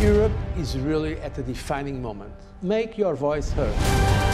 Europe is really at a defining moment. Make your voice heard.